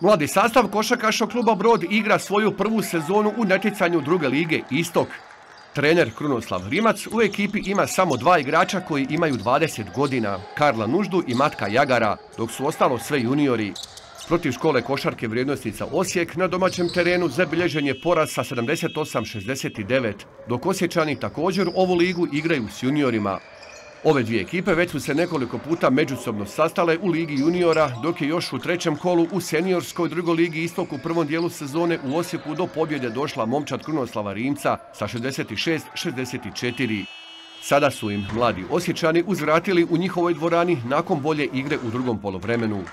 Mladi sastav košakašo kluba Brod igra svoju prvu sezonu u natjecanju druge lige Istok. Trener Krunoslav Rimac u ekipi ima samo dva igrača koji imaju 20 godina, Karla Nuždu i Matka Jagara, dok su ostalo sve juniori. Protiv škole košarke vrijednostica Osijek na domaćem terenu zabilježen je poraz sa 78-69, dok Osjećani također ovu ligu igraju s juniorima. Ove dvije ekipe već su se nekoliko puta međusobno sastale u Ligi juniora, dok je još u trećem kolu u seniorskoj drugoj ligi istok u prvom dijelu sezone u Osijeku do pobjede došla momčad Krunoslava Rimca sa 66-64. Sada su im mladi Osjećani uzvratili u njihovoj dvorani nakon bolje igre u drugom polovremenu.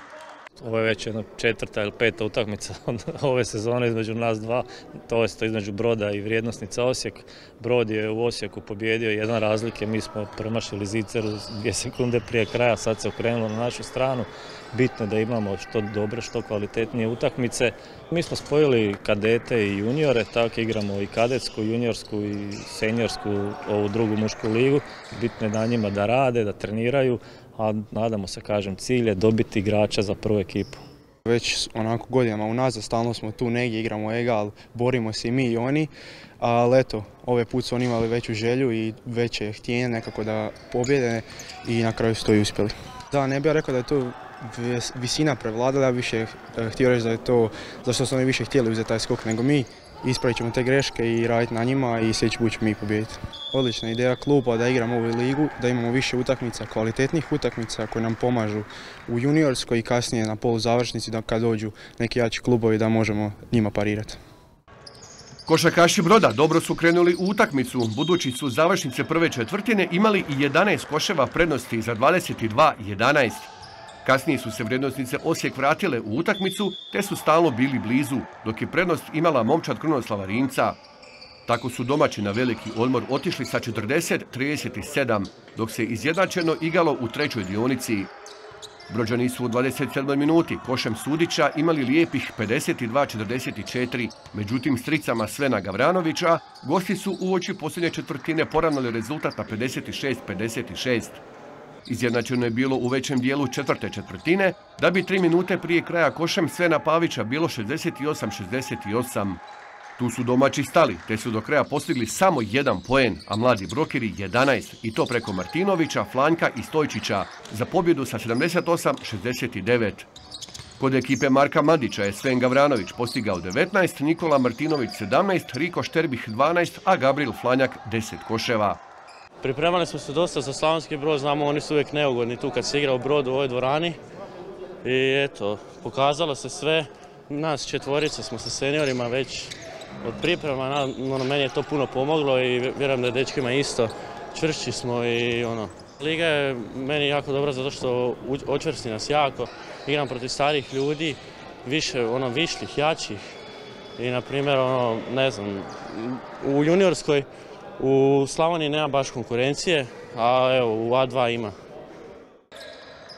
Ovo je već jedna četvrta ili peta utakmica ove sezone između nas dva, to je između Broda i Vrijednosnica Osijek. Brod je u Osijeku pobjedio jedan razlike, mi smo promašili ziceru dvije sekunde prije kraja, sad se okrenulo na našu stranu. Bitno je da imamo što dobre, što kvalitetnije utakmice. Mi smo spojili kadete i juniore, tako igramo i kadetsku, juniorsku i seniorsku ovu drugu mušku ligu. Bitno je da njima da rade, da treniraju, a nadamo se, kažem, cilj je dobiti igrača za prvu ekipu. Već onako godinama unazad stalno smo tu negdje, igramo egal, borimo se i mi i oni, ali eto, ove put su oni imali veću želju i veće htjenje nekako da pobjede i na kraju su to i uspjeli. Da, ne bih rekao da je to visina prevladala, više eh, htio reći da je to zašto su oni više htjeli uzeti taj skok nego mi. Ispravit ćemo te greške i raditi na njima i sljedeći put ćemo mi pobijediti. Odlična ideja kluba da igramo ovu ligu, da imamo više utakmica, kvalitetnih utakmica koje nam pomažu u juniorskoj i kasnije na polu završnici da kad dođu neki jači klubovi da možemo njima parirati. Košakaši Broda dobro su krenuli u utakmicu, budući su završnice prve četvrtine imali i 11 koševa prednosti za 22-11. Kasnije su se vrijednosnice Osijek vratile u utakmicu, te su stalno bili blizu, dok je prednost imala momčad Krunoslava Rimca. Tako su domaći na veliki odmor otišli sa 40-37, dok se izjednačeno igalo u trećoj dionici. Brođani su u 27. minuti košem Sudića imali lijepih 52-44, međutim stricama Svena Gavranovića gosti su u oči posljednje četvrtine poravnali rezultat na 56-56. Izjednačeno je bilo u većem dijelu četvrte četvrtine, da bi tri minute prije kraja košem Svena Pavića bilo 68-68. Tu su domaći stali, te su do kraja postigli samo jedan poen, a mladi brokeri 11, i to preko Martinovića, Flanjka i Stojčića, za pobjedu sa 78-69. Kod ekipe Marka Madića je Sven Gavranović postigao 19, Nikola Martinović 17, Riko Šterbih 12, a Gabriel Flanjak 10 koševa. Pripremali smo se dosta za Slavonski brod, znamo oni su uvijek neugodni tu kad se igra u brodu u ovoj dvorani. I eto, pokazalo se sve, nas četvorica smo sa seniorima već od priprema, ono, meni je to puno pomoglo i vjerujem da je dečkima isto. Čvršći smo i ono, Liga je meni jako dobra zato što očvrsti nas jako. Igram protiv starih ljudi, više ono višljih, jačih. I na primjer, ono, ne znam, u juniorskoj u Slavoniji nema baš konkurencije, a evo u A2 ima.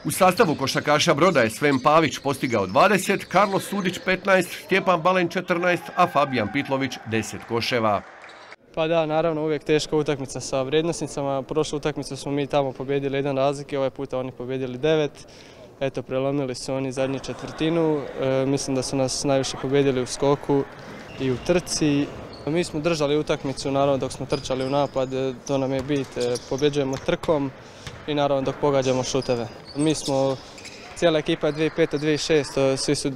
U sastavu košakaša Broda je Sven Pavić postigao 20, Karlo Sudić 15, Stjepan Balen 14, a Fabijan Pitlović 10 koševa. Pa da, naravno uvijek teška utakmica sa vrijednosnicama. Prošlu utakmicu smo mi tamo pobjedili jedan razlik i ovaj puta oni pobjedili devet. Eto, prelomili su oni zadnju četvrtinu. E, mislim da su nas najviše pobjedili u skoku i u trci. Mi smo držali utakmicu, naravno dok smo trčali u napad, e, to nam je bit, e, pobjeđujemo trkom i naravno dok pogađamo šuteve. Mi smo, cijela ekipa je 2005-2006, svi su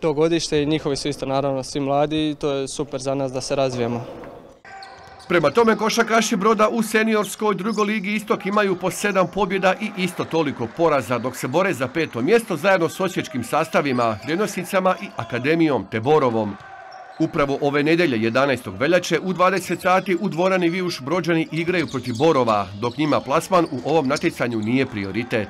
to godište i njihovi su isto naravno svi mladi i to je super za nas da se razvijemo. Prema tome košakaši Broda u seniorskoj drugoj ligi Istok imaju po sedam pobjeda i isto toliko poraza dok se bore za peto mjesto zajedno s osječkim sastavima, vrijednosnicama i akademijom te Borovom. Upravo ove nedelje 11. veljače u 20 sati u dvorani Vijuš Brođani igraju protiv Borova, dok njima plasman u ovom natjecanju nije prioritet.